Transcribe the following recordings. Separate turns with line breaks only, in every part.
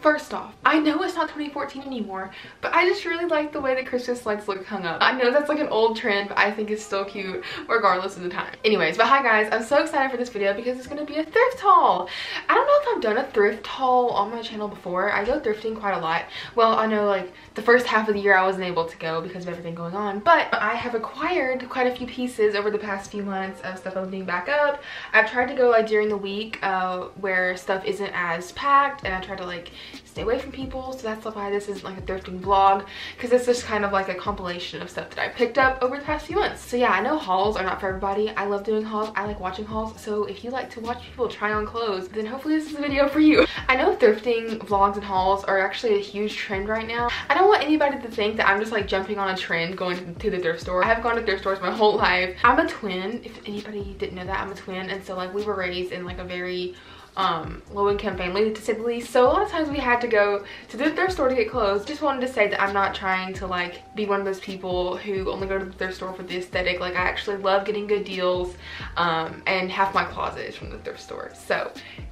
First off, I know it's not 2014 anymore, but I just really like the way the Christmas lights look hung up. I know that's like an old trend, but I think it's still cute regardless of the time. Anyways, but hi guys, I'm so excited for this video because it's gonna be a thrift haul. I don't know if I've done a thrift haul on my channel before. I go thrifting quite a lot. Well, I know like the first half of the year I wasn't able to go because of everything going on, but I have acquired quite a few pieces over the past few months of stuff opening back up. I've tried to go like during the week uh, where stuff isn't as packed and I try to like stay away from people so that's why this isn't like a thrifting vlog because it's just kind of like a compilation of stuff that I picked up over the past few months. So yeah I know hauls are not for everybody. I love doing hauls. I like watching hauls. So if you like to watch people try on clothes then hopefully this is a video for you. I know thrifting vlogs and hauls are actually a huge trend right now. I don't want anybody to think that I'm just like jumping on a trend going to the thrift store. I have gone to thrift stores my whole life. I'm a twin if anybody didn't know that I'm a twin. And so like we were raised in like a very um, low-income family least. So a lot of times we had to go to the thrift store to get clothes. Just wanted to say that I'm not trying to like be one of those people who only go to the thrift store for the aesthetic. Like I actually love getting good deals um, and half my closet is from the thrift store. So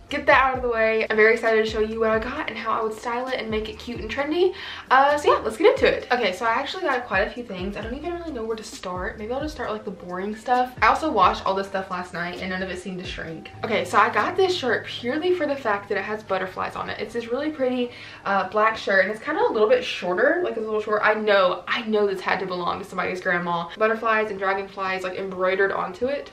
get that out of the way. I'm very excited to show you what I got and how I would style it and make it cute and trendy. Uh, so yeah, let's get into it. Okay, so I actually got quite a few things. I don't even really know where to start. Maybe I'll just start like the boring stuff. I also washed all this stuff last night and none of it seemed to shrink. Okay, so I got this shirt purely for the fact that it has butterflies on it. It's this really pretty uh, black shirt and it's kind of a little bit shorter, like it's a little short. I know, I know this had to belong to somebody's grandma. Butterflies and dragonflies like embroidered onto it.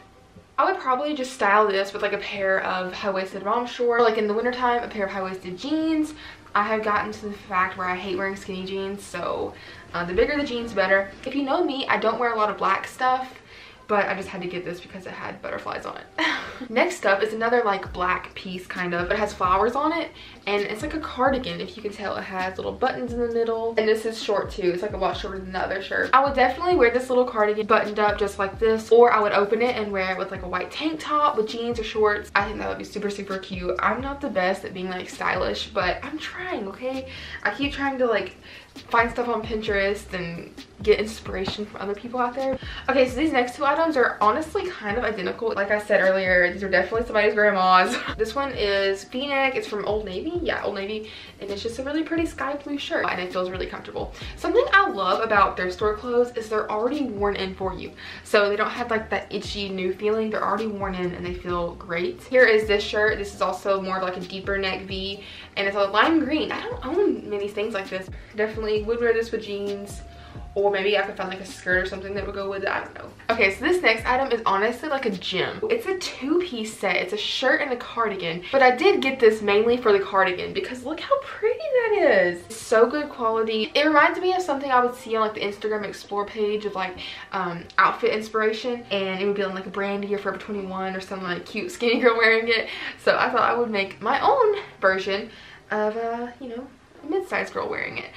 I would probably just style this with like a pair of high-waisted romp shorts. Like in the wintertime, a pair of high-waisted jeans. I have gotten to the fact where I hate wearing skinny jeans, so uh, the bigger the jeans, better. If you know me, I don't wear a lot of black stuff but I just had to get this because it had butterflies on it. Next up is another like black piece kind of, but it has flowers on it and it's like a cardigan if you can tell it has little buttons in the middle and this is short too it's like a lot shorter than the other shirt i would definitely wear this little cardigan buttoned up just like this or i would open it and wear it with like a white tank top with jeans or shorts i think that would be super super cute i'm not the best at being like stylish but i'm trying okay i keep trying to like find stuff on Pinterest and get inspiration from other people out there. Okay, so these next two items are honestly kind of identical. Like I said earlier, these are definitely somebody's grandma's. this one is V-neck. It's from Old Navy. Yeah, Old Navy. And it's just a really pretty sky blue shirt and it feels really comfortable. Something I love about their store clothes is they're already worn in for you. So they don't have like that itchy new feeling. They're already worn in and they feel great. Here is this shirt. This is also more of like a deeper neck V and it's a lime green. I don't own many things like this. Definitely would wear this with jeans or maybe I could find like a skirt or something that would go with it. I don't know. Okay, so this next item is honestly like a gem. It's a two-piece set. It's a shirt and a cardigan. But I did get this mainly for the cardigan because look how pretty that is. So good quality. It reminds me of something I would see on like the Instagram explore page of like um, outfit inspiration. And it would be on like a Brandy or Forever 21 or some like cute skinny girl wearing it. So I thought I would make my own version of, uh, you know, mid-sized girl wearing it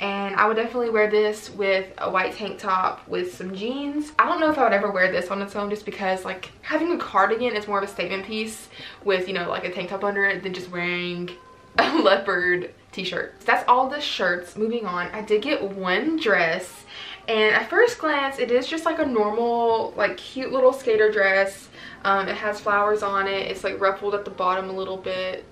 and I would definitely wear this with a white tank top with some jeans. I don't know if I would ever wear this on its own just because like having a cardigan is more of a statement piece with you know like a tank top under it than just wearing a leopard t-shirt. That's all the shirts. Moving on, I did get one dress and at first glance it is just like a normal like cute little skater dress. Um, it has flowers on it. It's like ruffled at the bottom a little bit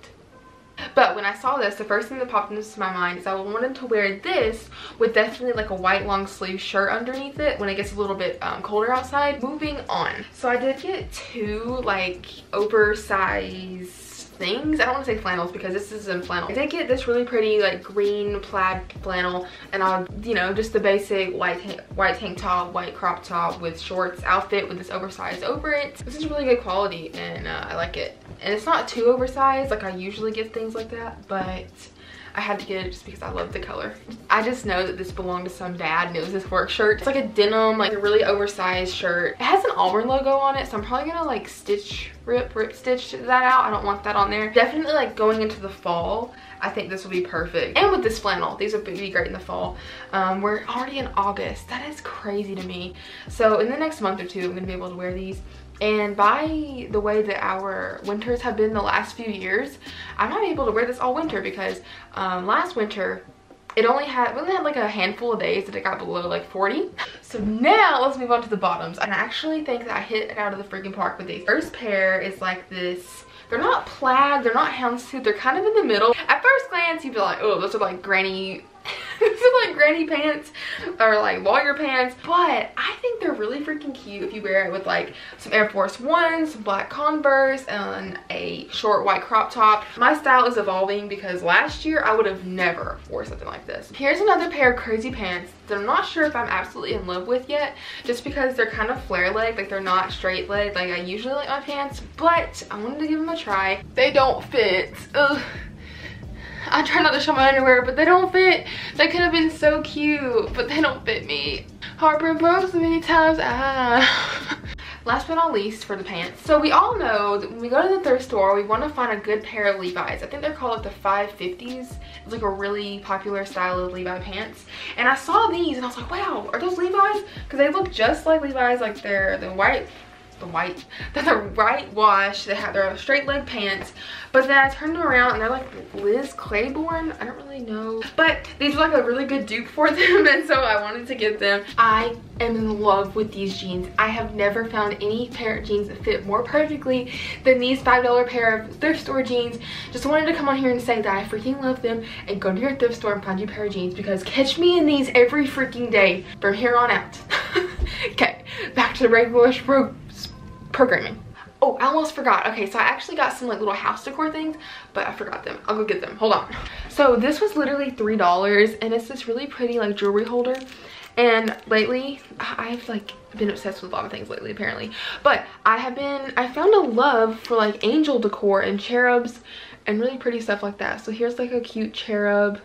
but when I saw this, the first thing that popped into my mind is I wanted to wear this with definitely like a white long sleeve shirt underneath it when it gets a little bit um, colder outside. Moving on. So I did get two like oversized things. I don't want to say flannels because this isn't flannel. I did get this really pretty like green plaid flannel and I'll, you know, just the basic white, white tank top, white crop top with shorts outfit with this oversized over it. This is really good quality and uh, I like it. And it's not too oversized like I usually get things like that, but I had to get it just because I love the color. I just know that this belonged to some dad and it was this work shirt. It's like a denim, like a really oversized shirt. It has an Auburn logo on it, so I'm probably gonna like stitch, rip, rip stitch that out. I don't want that on there. Definitely like going into the fall, I think this will be perfect. And with this flannel, these would be great in the fall. Um, we're already in August. That is crazy to me. So in the next month or two, I'm gonna be able to wear these and by the way that our winters have been the last few years i'm not able to wear this all winter because um, last winter it only had we only had like a handful of days that it got below like 40 so now let's move on to the bottoms. And i actually think that i hit it out of the freaking park with these. First pair is like this They're not plaid, they're not houndstooth, they're kind of in the middle. At first glance, you'd be like, oh, those are like granny like granny pants or like lawyer pants but i think they're really freaking cute if you wear it with like some air force ones some black converse and a short white crop top. My style is evolving because last year i would have never wore something like this. Here's another pair of crazy pants that i'm not sure if i'm absolutely in love with yet just because they're kind of flare leg like they're not straight leg like i usually like my pants but i wanted to give them a try. They don't fit. Ugh. I try not to show my underwear, but they don't fit. They could have been so cute, but they don't fit me. Harper broke so many times. Ah. Last but not least for the pants. So we all know that when we go to the thrift store, we want to find a good pair of Levi's. I think they're called like the 550s. It's like a really popular style of Levi pants. And I saw these and I was like, wow, are those Levi's? Because they look just like Levi's, like they're the white the white, they're the right wash. They have their straight leg pants. But then I turned them around and they're like Liz Claiborne. I don't really know. But these are like a really good dupe for them. And so I wanted to get them. I am in love with these jeans. I have never found any pair of jeans that fit more perfectly than these $5 pair of thrift store jeans. Just wanted to come on here and say that I freaking love them and go to your thrift store and find you a pair of jeans because catch me in these every freaking day from here on out. okay, back to the regular pro programming. Oh, I almost forgot. Okay, so I actually got some like little house decor things, but I forgot them. I'll go get them. Hold on. So this was literally $3 and it's this really pretty like jewelry holder. And lately, I've like been obsessed with a lot of things lately apparently. But I have been, I found a love for like angel decor and cherubs and really pretty stuff like that. So here's like a cute cherub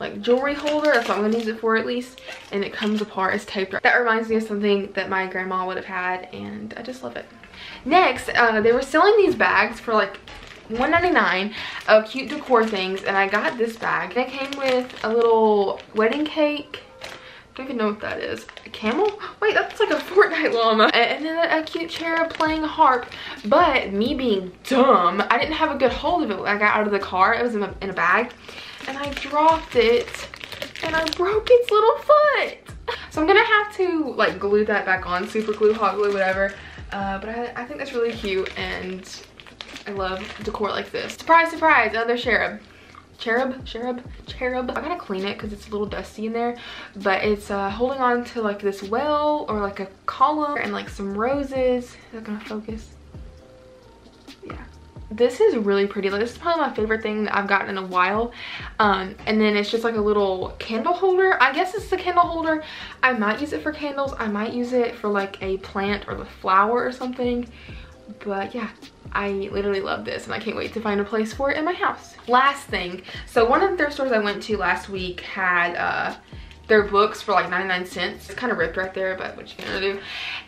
like jewelry holder. That's what I'm gonna use it for at least. And it comes apart, it's taped. That reminds me of something that my grandma would have had and I just love it. Next, uh, they were selling these bags for like $1.99 of cute decor things and I got this bag. It came with a little wedding cake. I don't even know what that is. A camel? Wait, that's like a Fortnite llama. And then a, cute cherub playing a harp. But me being dumb, I didn't have a good hold of it when I got out of the car. It was in a, in a bag and I dropped it and I broke its little foot. So I'm gonna have to like glue that back on, super glue, hot glue, whatever. Uh, but I, I think that's really cute and I love decor like this. Surprise, surprise, another cherub. Cherub, cherub, cherub. I gotta clean it because it's a little dusty in there. But it's uh, holding on to like this well or like a column and like some roses. Is that gonna focus? This is really pretty. Like this is probably my favorite thing that i've gotten in a while. Um, and then it's just like a little candle holder. I guess it's the candle holder. I might use it for candles. I might use it for like a plant or the flower or something. But yeah i literally love this and i can't wait to find a place for it in my house. Last thing. So one of the thrift stores i went to last week had uh their books for like 99 cents. It's kind of ripped right there but what you gonna do?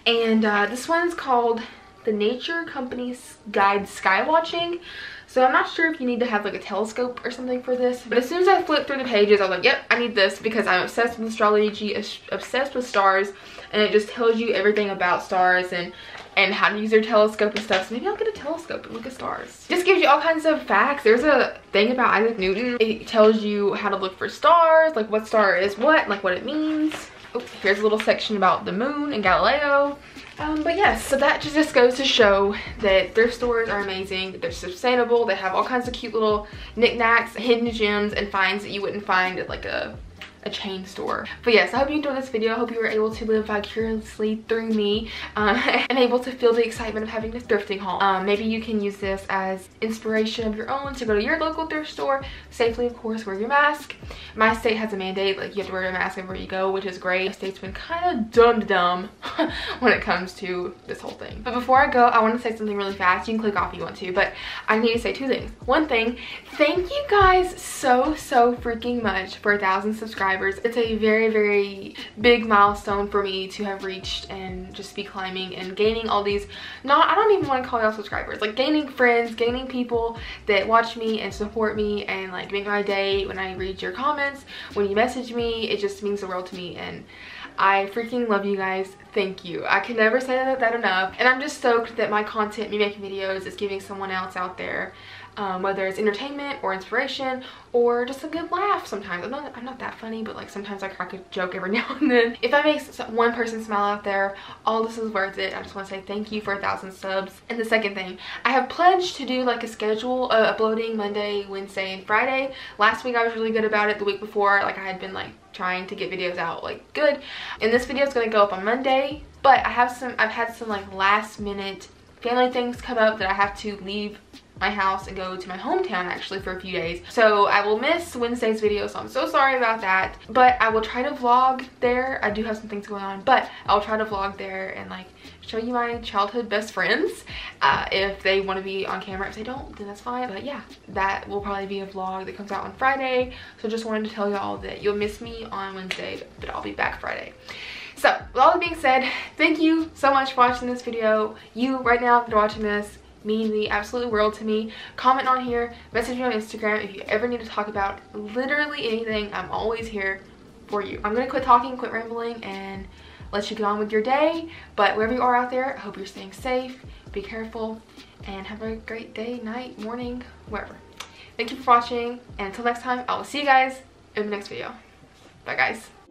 And uh, this one's called the Nature Company's Guide Skywatching. So I'm not sure if you need to have like a telescope or something for this. But as soon as I flipped through the pages, I was like, yep, I need this because I'm obsessed with astrology, obsessed with stars. And it just tells you everything about stars and and how to use your telescope and stuff. So maybe I'll get a telescope and look at stars. Just gives you all kinds of facts. There's a thing about Isaac Newton. It tells you how to look for stars, like what star is what, like what it means. Oh, here's a little section about the moon and Galileo. Um, but yes, so that just goes to show that thrift stores are amazing. They're sustainable. They have all kinds of cute little knickknacks, hidden gems, and finds that you wouldn't find at like a a chain store. But yes, I hope you enjoyed this video. I hope you were able to live vicariously through me um, and able to feel the excitement of having this thrifting haul. Um, maybe you can use this as inspiration of your own to go to your local thrift store safely, of course, wear your mask. My state has a mandate, like you have to wear a mask everywhere you go, which is great. My state's been kind of dumb-dumb when it comes to this whole thing. But before I go, I want to say something really fast. You can click off if you want to, but I need to say two things. One thing, thank you guys so, so freaking much for a thousand subscribers subscribers. It's a very, very big milestone for me to have reached and just be climbing and gaining all these, not, I don't even want to call y'all subscribers, like gaining friends, gaining people that watch me and support me and like make my day when I read your comments, when you message me, it just means the world to me and I freaking love you guys. Thank you. I can never say that, that enough. And I'm just stoked that my content, me making videos, is giving someone else out there um, whether it's entertainment or inspiration or just a good laugh sometimes. I'm not, I'm not that funny, but like sometimes I crack a joke every now and then. If I make one person smile out there, all this is worth it. I just want to say thank you for a thousand subs. And the second thing, I have pledged to do like a schedule of uploading Monday, Wednesday, and Friday. Last week I was really good about it. The week before, like I had been like trying to get videos out like good. And this video is going to go up on Monday, but I have some, I've had some like last minute family things come up that I have to leave my house and go to my hometown actually for a few days. So I will miss Wednesday's video, so I'm so sorry about that. But I will try to vlog there. I do have some things going on, but I'll try to vlog there and like show you my childhood best friends uh, if they want to be on camera. If they don't, then that's fine. But yeah, that will probably be a vlog that comes out on Friday. So just wanted to tell y'all that you'll miss me on Wednesday, but I'll be back Friday. So, with all that being said, thank you so much for watching this video. You, right now, that are watching this, mean the absolute world to me. Comment on here, message me on Instagram if you ever need to talk about literally anything. I'm always here for you. I'm gonna quit talking, quit rambling, and let you get on with your day. But wherever you are out there, I hope you're staying safe, be careful, and have a great day, night, morning, wherever. Thank you for watching, and until next time, I will see you guys in the next video. Bye guys.